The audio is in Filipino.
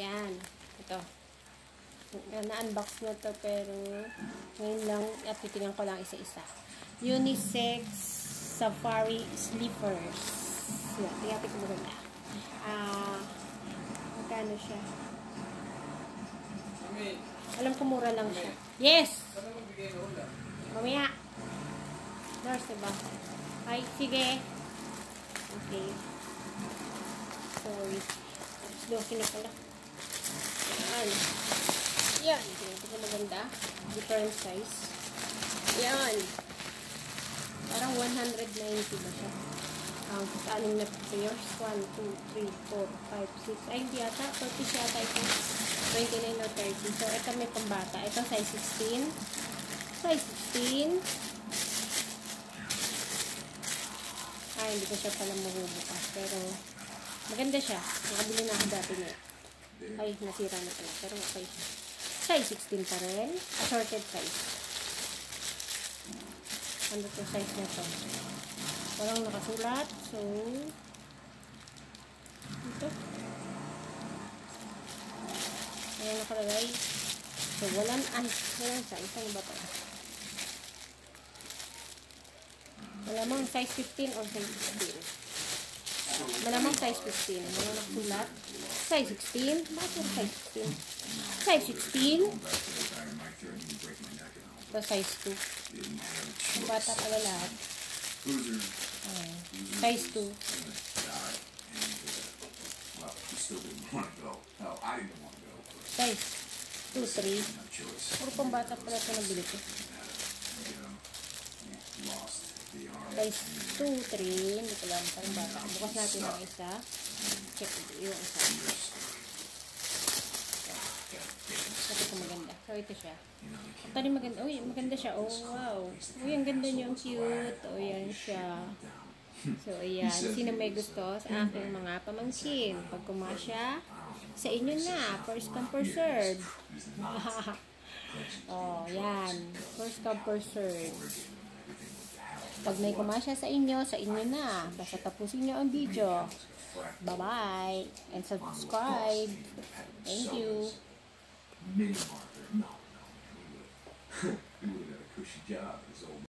Yan. Ito. Na-unbox na to pero ngayon lang at titingnan ko lang isa-isa. Unisex Safari Slippers. Yan. Tingnan ko maganda. Ah, magkano siya? Alam ko mura lang siya. Yes! Mamaya. Nurse, diba? Ay, sige. Okay. Sorry. Slow na pala. Yan. Yan. Ito ko maganda. Different size. Yan. Parang 190 ba siya? Um, anim na pairs. 1, 2, 3, 4, 5, 6. Ay, hindi yata. 30 siya yata ito. 29 or 30. So, ito may pambata. Ito size 16. Size 16. Ay, hindi ko siya pala mabubukas. Pero, maganda siya. Nakabili na ako dati niya. Ay, nasira na pala. Pero okay. Size 16 pa rin. Assorted size. Ano to size na to? Walang nakasulat. So, ito. Ayan nakalagay. So, walang, ay, walang size. Ano ba to? Malamang size 15 or size 16. Malamang size 15. Walang nakasulat. Size 16. Bakit yung size 16? Size 16. Ito size 2. Ang bata pala lahat. Ayan. Size 2. Size 2, 3. Puro pang bata pala ito nabili ko. Size 2, 3. Hindi ko lang parang bata. Bukas natin ang isa. Check yung isa. Ito ko maganda. So, ito siya. Ito rin maganda. Uy, maganda siya. Oh, wow. Uy, ang ganda niyo. Ang cute. O, yan siya. So, ayan. Sino may gusto sa aking mga pamangkin? Pag kumasya, sa inyo na. First come, first serve. oh, yan. First come, first serve. Pag may kumasya sa inyo, sa inyo na. Basta tapusin nyo ang video. Bye-bye. And subscribe. Thank you.